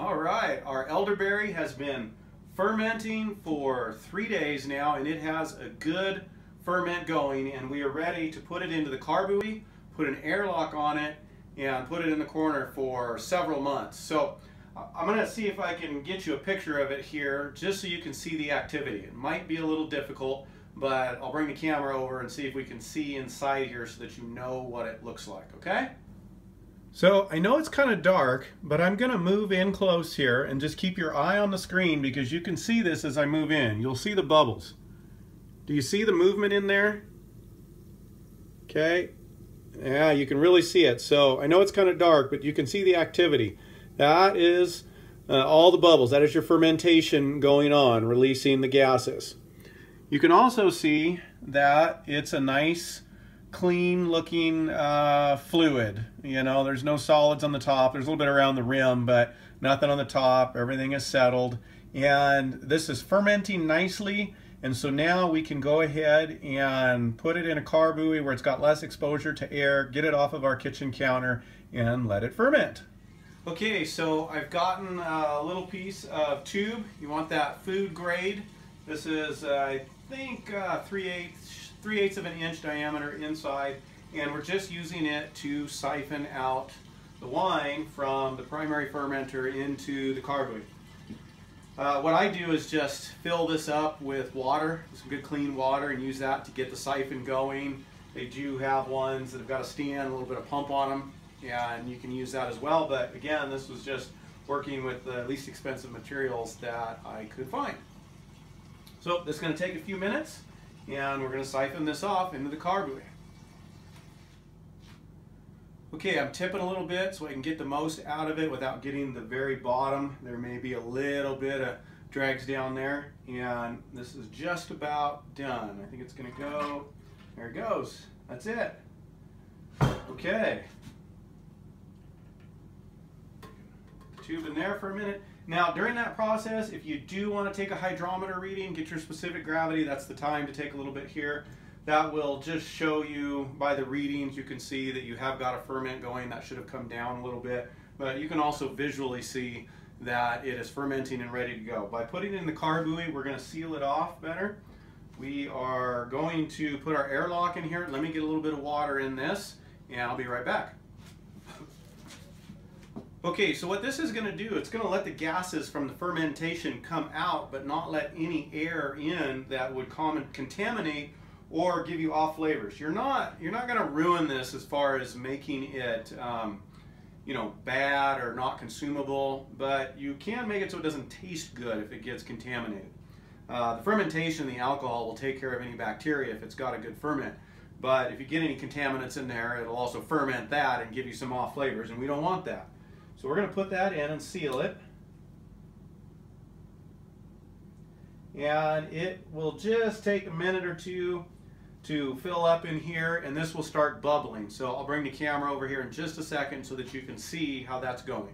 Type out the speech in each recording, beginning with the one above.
All right, our elderberry has been fermenting for three days now and it has a good ferment going and we are ready to put it into the carboy, put an airlock on it and put it in the corner for several months. So I'm going to see if I can get you a picture of it here just so you can see the activity. It might be a little difficult but I'll bring the camera over and see if we can see inside here so that you know what it looks like, okay? So I know it's kind of dark, but I'm going to move in close here and just keep your eye on the screen because you can see this as I move in. You'll see the bubbles. Do you see the movement in there? Okay. Yeah, you can really see it. So I know it's kind of dark, but you can see the activity. That is uh, all the bubbles. That is your fermentation going on, releasing the gases. You can also see that it's a nice clean looking uh, fluid. You know, there's no solids on the top. There's a little bit around the rim, but nothing on the top. Everything is settled. And this is fermenting nicely. And so now we can go ahead and put it in a carboy where it's got less exposure to air, get it off of our kitchen counter, and let it ferment. Okay, so I've gotten a little piece of tube. You want that food grade. This is, uh, I think, uh, 3 eighths 3 eighths of an inch diameter inside and we're just using it to siphon out the wine from the primary fermenter into the carboy. Uh, what I do is just fill this up with water, some good clean water, and use that to get the siphon going. They do have ones that have got a stand, a little bit of pump on them, and you can use that as well. But again, this was just working with the least expensive materials that I could find. So this is going to take a few minutes and we're going to siphon this off into the carboy. Okay, I'm tipping a little bit so I can get the most out of it without getting the very bottom. There may be a little bit of drags down there and this is just about done. I think it's going to go, there it goes. That's it. Okay. Tube in there for a minute. Now, during that process, if you do want to take a hydrometer reading, get your specific gravity, that's the time to take a little bit here. That will just show you by the readings, you can see that you have got a ferment going. That should have come down a little bit. But you can also visually see that it is fermenting and ready to go. By putting in the carboy, we're going to seal it off better. We are going to put our airlock in here. Let me get a little bit of water in this, and I'll be right back. Okay, so what this is going to do, it's going to let the gases from the fermentation come out, but not let any air in that would contaminate or give you off flavors. You're not you're not going to ruin this as far as making it um, you know bad or not consumable, but you can make it so it doesn't taste good if it gets contaminated. Uh, the fermentation, the alcohol will take care of any bacteria if it's got a good ferment. But if you get any contaminants in there, it'll also ferment that and give you some off flavors, and we don't want that. So we're going to put that in and seal it. And it will just take a minute or two to fill up in here and this will start bubbling. So I'll bring the camera over here in just a second so that you can see how that's going.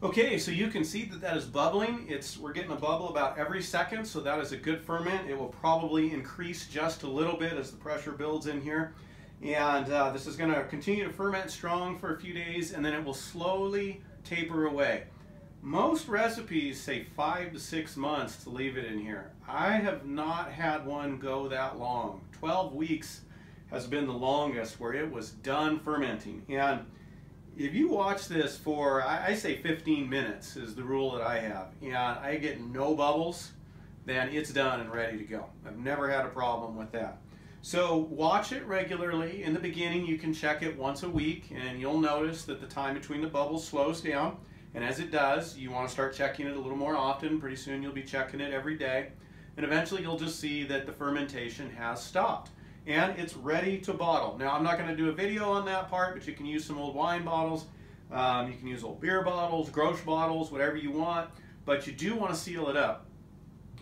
Okay, so you can see that that is bubbling. It's We're getting a bubble about every second, so that is a good ferment. It will probably increase just a little bit as the pressure builds in here. And uh, this is going to continue to ferment strong for a few days, and then it will slowly taper away. Most recipes say five to six months to leave it in here. I have not had one go that long. 12 weeks has been the longest where it was done fermenting. And if you watch this for, I, say 15 minutes is the rule that I have, and I get no bubbles, then it's done and ready to go. I've never had a problem with that. So watch it regularly. In the beginning, you can check it once a week, and you'll notice that the time between the bubbles slows down. And as it does, you want to start checking it a little more often. Pretty soon, you'll be checking it every day. And eventually, you'll just see that the fermentation has stopped and it's ready to bottle. Now I'm not going to do a video on that part, but you can use some old wine bottles. Um, you can use old beer bottles, Grolsch bottles, whatever you want, but you do want to seal it up.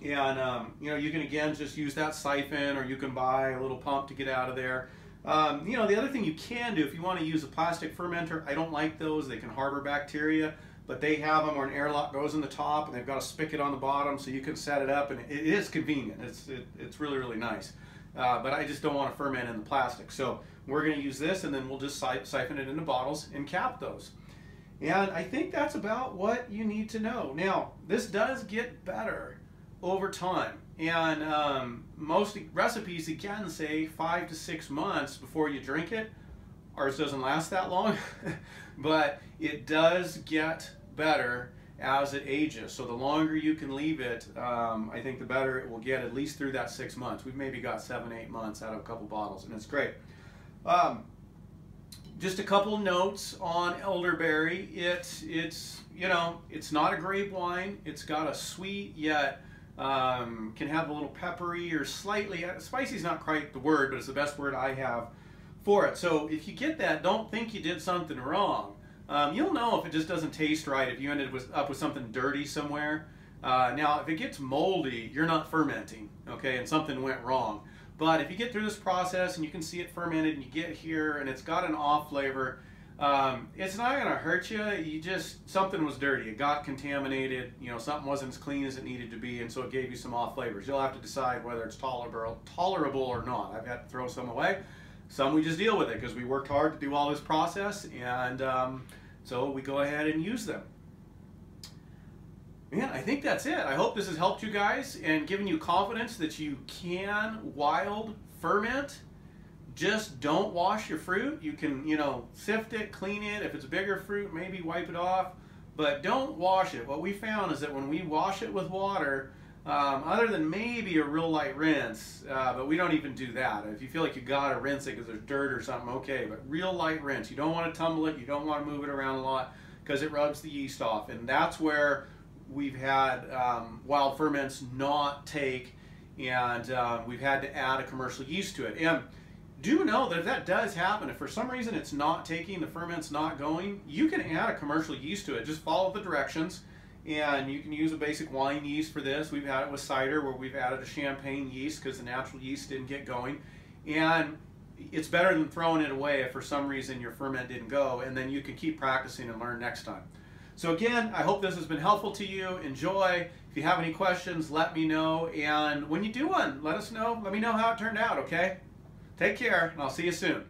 And um, you know, you can again just use that siphon or you can buy a little pump to get out of there. Um, you know, the other thing you can do if you want to use a plastic fermenter, I don't like those, they can harbor bacteria, but they have them where an airlock goes in the top and they've got a spigot on the bottom so you can set it up and it is convenient. It's, it, it's really, really nice. Uh, but I just don't want to ferment in the plastic. So we're going to use this and then we'll just siphon it into bottles and cap those. And I think that's about what you need to know. Now, this does get better over time. And um, most recipes, again, say five to six months before you drink it. Ours doesn't last that long, but it does get better as it ages. So the longer you can leave it, um, I think the better it will get, at least through that six months. We've maybe got seven, eight months out of a couple bottles, and it's great. Um, just a couple notes on elderberry. It's it's you know it's not a grape wine. It's got a sweet yet um, can have a little peppery or slightly uh, spicy is not quite the word, but it's the best word I have for it. So if you get that, don't think you did something wrong. Um, you'll know if it just doesn't taste right if you ended with, up with something dirty somewhere. Uh, now, if it gets moldy, you're not fermenting, okay, and something went wrong. But if you get through this process and you can see it fermented and you get here and it's got an off flavor, um, it's not going to hurt you. You just, something was dirty. It got contaminated. You know, something wasn't as clean as it needed to be, and so it gave you some off flavors. You'll have to decide whether it's tolerable, tolerable or not. I've had to throw some away. Some we just deal with it because we worked hard to do all this process, and um, so we go ahead and use them. Man, I think that's it. I hope this has helped you guys and given you confidence that you can wild ferment. Just don't wash your fruit. You can, you know, sift it, clean it. If it's bigger fruit, maybe wipe it off. But don't wash it. What we found is that when we wash it with water, um, other than maybe a real light rinse, uh, but we don't even do that. If you feel like you gotta rinse it because there's dirt or something, okay, but real light rinse. You don't want to tumble it, you don't want to move it around a lot because it rubs the yeast off. And that's where we've had um, wild ferments not take, and uh, we've had to add a commercial yeast to it. And do know that if that does happen, if for some reason it's not taking, the ferment's not going, you can add a commercial yeast to it. Just follow the directions, and you can use a basic wine yeast for this. We've had it with cider where we've added a champagne yeast because the natural yeast didn't get going. And it's better than throwing it away if for some reason your ferment didn't go, and then you can keep practicing and learn next time. So again, I hope this has been helpful to you. Enjoy. If you have any questions, let me know. And when you do one, let us know. Let me know how it turned out, okay? Take care, and I'll see you soon.